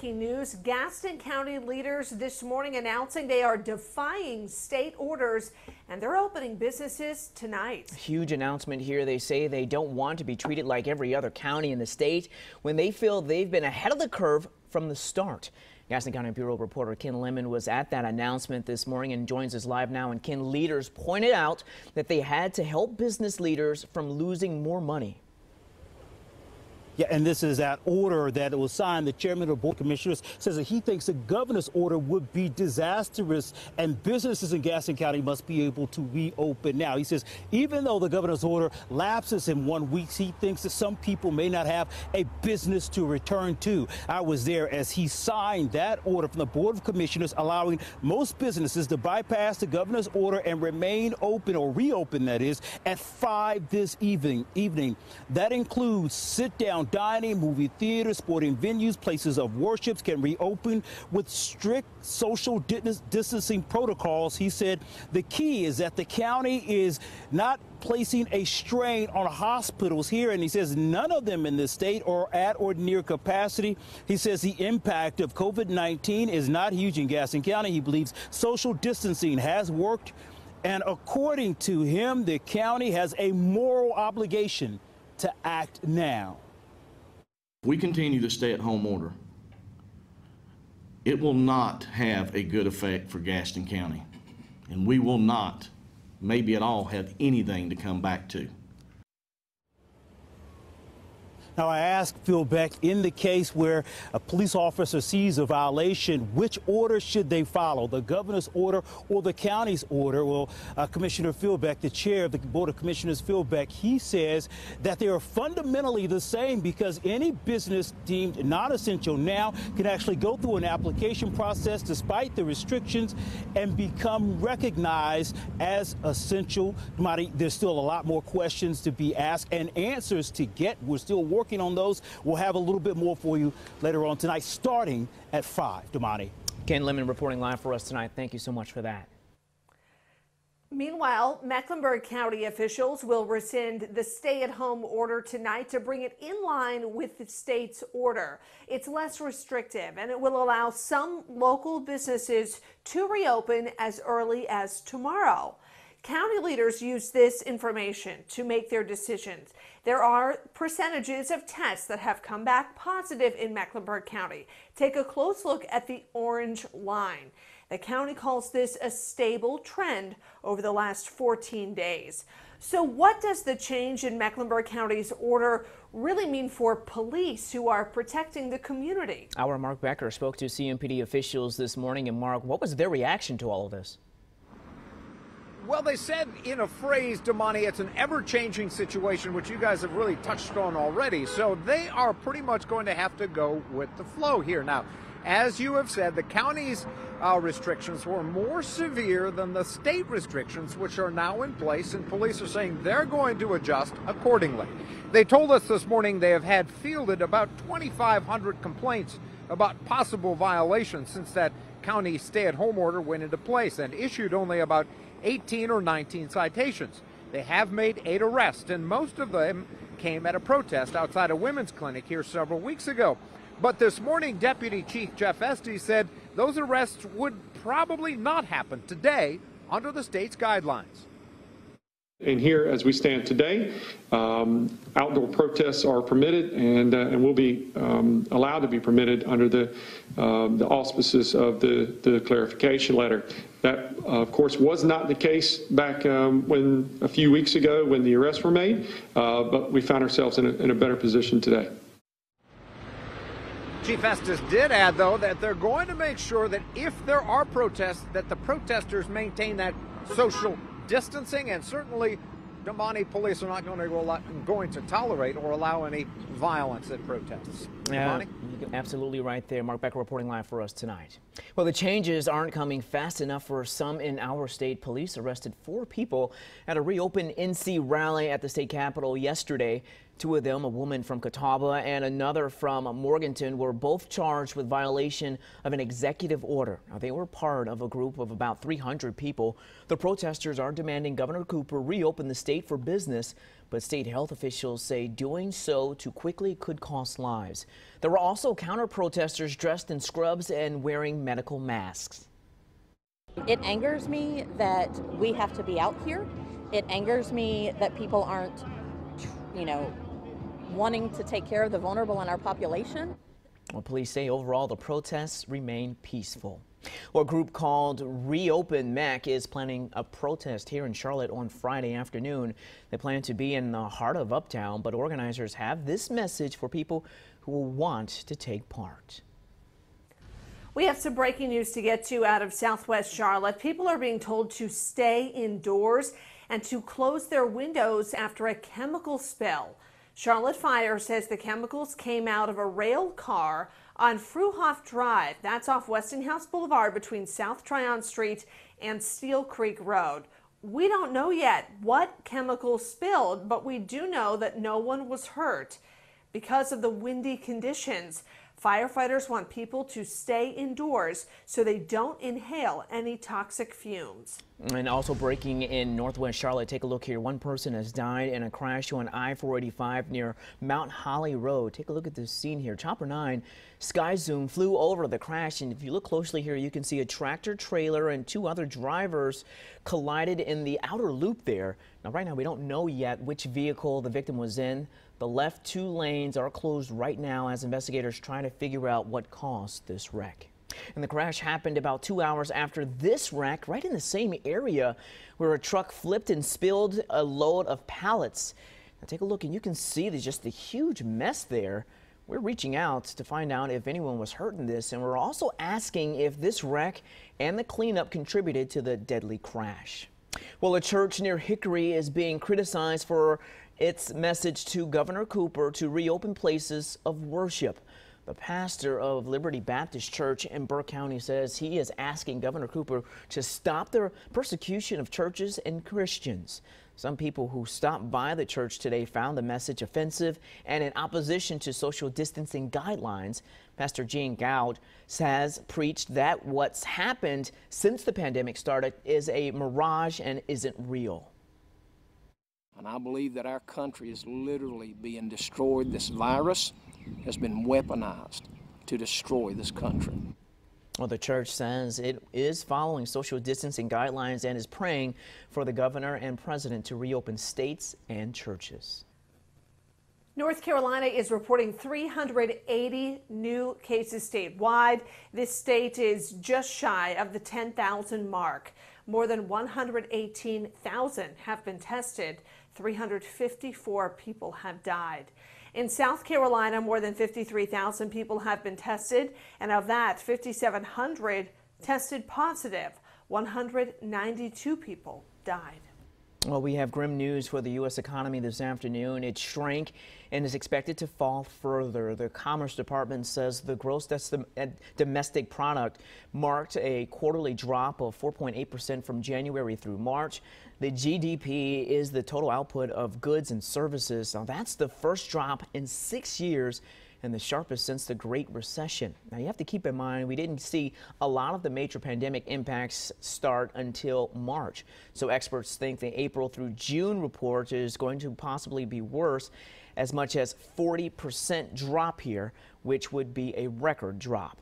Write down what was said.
breaking news. Gaston County leaders this morning announcing they are defying state orders and they're opening businesses tonight. Huge announcement here. They say they don't want to be treated like every other county in the state when they feel they've been ahead of the curve from the start. Gaston County Bureau reporter Ken Lemon was at that announcement this morning and joins us live now. And Ken, leaders pointed out that they had to help business leaders from losing more money. Yeah, and this is that order that it was signed. The chairman of the board of commissioners says that he thinks the governor's order would be disastrous and businesses in Gaston County must be able to reopen now. He says even though the governor's order lapses in one week, he thinks that some people may not have a business to return to. I was there as he signed that order from the board of commissioners allowing most businesses to bypass the governor's order and remain open or reopen that is at 5 this evening. Evening. That includes sit down dining, movie theaters, sporting venues, places of worship can reopen with strict social distancing protocols. He said the key is that the county is not placing a strain on hospitals here, and he says none of them in the state are at or near capacity. He says the impact of COVID 19 is not huge in Gaston County. He believes social distancing has worked, and according to him, the county has a moral obligation to act now. We continue the stay-at-home order, it will not have a good effect for Gaston County. And we will not, maybe at all, have anything to come back to. Now, I asked Phil Beck in the case where a police officer sees a violation, which order should they follow, the governor's order or the county's order? Well, uh, Commissioner Phil Beck, the chair of the Board of Commissioners, Phil Beck, he says that they are fundamentally the same because any business deemed non essential now can actually go through an application process despite the restrictions and become recognized as essential. There's still a lot more questions to be asked and answers to get. We're still working working on those. We'll have a little bit more for you later on tonight, starting at 5. Damany. Ken Lemon reporting live for us tonight. Thank you so much for that. Meanwhile, Mecklenburg County officials will rescind the stay at home order tonight to bring it in line with the state's order. It's less restrictive and it will allow some local businesses to reopen as early as tomorrow. County leaders use this information to make their decisions. There are percentages of tests that have come back positive in Mecklenburg County. Take a close look at the orange line. The county calls this a stable trend over the last 14 days. So, what does the change in Mecklenburg County's order really mean for police who are protecting the community? Our Mark Becker spoke to CMPD officials this morning. And, Mark, what was their reaction to all of this? Well, they said in a phrase, Damany, it's an ever changing situation, which you guys have really touched on already. So they are pretty much going to have to go with the flow here. Now, as you have said, the county's uh, restrictions were more severe than the state restrictions, which are now in place, and police are saying they're going to adjust accordingly. They told us this morning they have had fielded about 2,500 complaints about possible violations since that county stay at home order went into place and issued only about 18 or 19 citations. They have made eight arrests, and most of them came at a protest outside a women's clinic here several weeks ago. But this morning, Deputy Chief Jeff Estes said those arrests would probably not happen today under the state's guidelines. And here, as we stand today, um, outdoor protests are permitted and, uh, and will be um, allowed to be permitted under the, um, the auspices of the, the clarification letter. That, uh, of course, was not the case back um, when a few weeks ago when the arrests were made, uh, but we found ourselves in a, in a better position today. Chief Estes did add, though, that they're going to make sure that if there are protests, that the protesters maintain that social distancing, and certainly Damany police are not going to, going to tolerate or allow any violence at protests. Yeah, absolutely right there. Mark Becker reporting live for us tonight. Well, the changes aren't coming fast enough for some in our state. Police arrested four people at a reopen NC rally at the state capitol yesterday. Two of them, a woman from Catawba and another from Morganton, were both charged with violation of an executive order. Now, they were part of a group of about 300 people. The protesters are demanding Governor Cooper reopen the state for business, but state health officials say doing so too quickly could cost lives. There were also counter protesters dressed in scrubs and wearing medical masks. It angers me that we have to be out here. It angers me that people aren't, you know, wanting to take care of the vulnerable in our population. Well, police say overall the protests remain peaceful. Well, a group called Reopen Mac is planning a protest here in Charlotte on Friday afternoon. They plan to be in the heart of Uptown, but organizers have this message for people who want to take part. We have some breaking news to get to out of Southwest Charlotte. People are being told to stay indoors and to close their windows after a chemical spill. Charlotte Fire says the chemicals came out of a rail car on Fruehauf Drive. That's off Westinghouse Boulevard between South Tryon Street and Steel Creek Road. We don't know yet what chemicals spilled, but we do know that no one was hurt. Because of the windy conditions, firefighters want people to stay indoors so they don't inhale any toxic fumes. And also breaking in northwest Charlotte, take a look here. One person has died in a crash on I-485 near Mount Holly Road. Take a look at this scene here. Chopper 9 Sky Zoom flew over the crash, and if you look closely here, you can see a tractor trailer and two other drivers collided in the outer loop there. Now, right now, we don't know yet which vehicle the victim was in. The left two lanes are closed right now as investigators try to figure out what caused this wreck. And the crash happened about two hours after this wreck, right in the same area where a truck flipped and spilled a load of pallets. Now take a look and you can see there's just the huge mess there. We're reaching out to find out if anyone was hurt in this, and we're also asking if this wreck and the cleanup contributed to the deadly crash. Well, a church near Hickory is being criticized for its message to Governor Cooper to reopen places of worship. The pastor of Liberty Baptist Church in Burke County says he is asking Governor Cooper to stop the persecution of churches and Christians. Some people who stopped by the church today found the message offensive and in opposition to social distancing guidelines. Pastor Gene Goud has preached that what's happened since the pandemic started is a mirage and isn't real. And I believe that our country is literally being destroyed. This virus has been weaponized to destroy this country. Well, the church says it is following social distancing guidelines and is praying for the governor and president to reopen states and churches. North Carolina is reporting 380 new cases statewide. This state is just shy of the 10,000 mark. More than 118,000 have been tested. 354 people have died. In South Carolina, more than 53,000 people have been tested, and of that, 5,700 tested positive. 192 people died. Well, we have grim news for the U.S. economy this afternoon. It shrank and is expected to fall further. The Commerce Department says the gross uh, domestic product marked a quarterly drop of 4.8% from January through March. The GDP is the total output of goods and services. Now, that's the first drop in six years and the sharpest since the Great Recession. Now, you have to keep in mind we didn't see a lot of the major pandemic impacts start until March. So experts think the April through June report is going to possibly be worse, as much as 40% drop here, which would be a record drop.